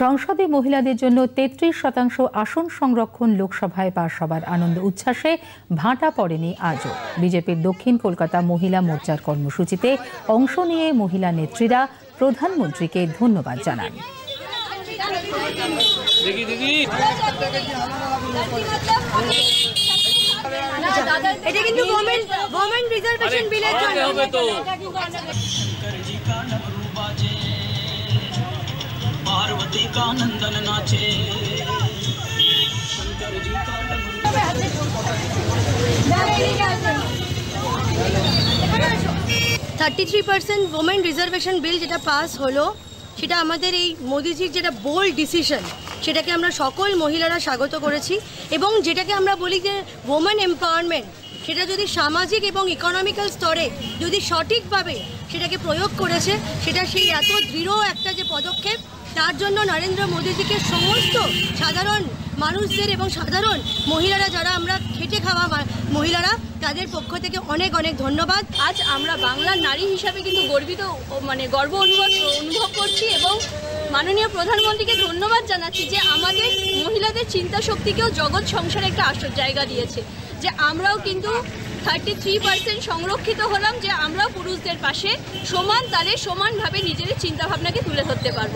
সংসদে মহিলাদের জন্য তেত্রিশ শতাংশ আসন সংরক্ষণ লোকসভায় পাশ হবার আনন্দ উচ্ছ্বাসে ভাটা পড়েনি আজও। বিজেপির দক্ষিণ কলকাতা মহিলা মোর্চার কর্মসূচিতে অংশ নিয়ে মহিলা নেত্রীরা প্রধানমন্ত্রীকে ধন্যবাদ জানান। এটা কিন্তু ওমেন ওমেন রিজার্ভেশন বিলের জন্য। হবে তো शंकर जी का डमरू बाजे पार्वती का नंदन नाचे शंकर जी का डमरू thirty three percent women reservation bill যেটা পাস হলো সেটা আমাদের এই মোদিজির যেটা বোল্ড ডিসিশন সেটাকে আমরা সকল মহিলারা স্বাগত করেছি এবং যেটাকে আমরা বলি যে ওমেন এম্পাওয়ারমেন্ট সেটা যদি সামাজিক এবং ইকোনমিক্যাল স্তরে যদি সঠিকভাবে সেটাকে প্রয়োগ করেছে সেটা সেই এত দৃঢ় একটা যে পদক্ষেপ তার জন্য নরেন্দ্র মোদীজিকে সমস্ত সাধারণ মানুষদের এবং সাধারণ মহিলারা যারা আমরা খেটে খাওয়া মহিলারা, তাদের পক্ষ থেকে অনেক অনেক ধন্যবাদ। আজ আমরা বাংলার নারী হিসাবে কিন্তু গর্বিত মানে গর্ব অনুভব অনুভব করছি এবং মাননীয় প্রধানমন্ত্রীকে ধন্যবাদ জানাচ্ছি যে আমাদের মহিলাদের চিন্তা শক্তিকেও জগৎ সংসারে একটা আসল জায়গা দিয়েছে। যে আমরাও কিন্তু থার্টি থ্রি পার্সেন্ট সংরক্ষিত হলাম, যে আমরাও পুরুষদের পাশে সমান তালে সমানভাবে নিজেদের চিন্তাভাবনাকে তুলে ধরতে পারব।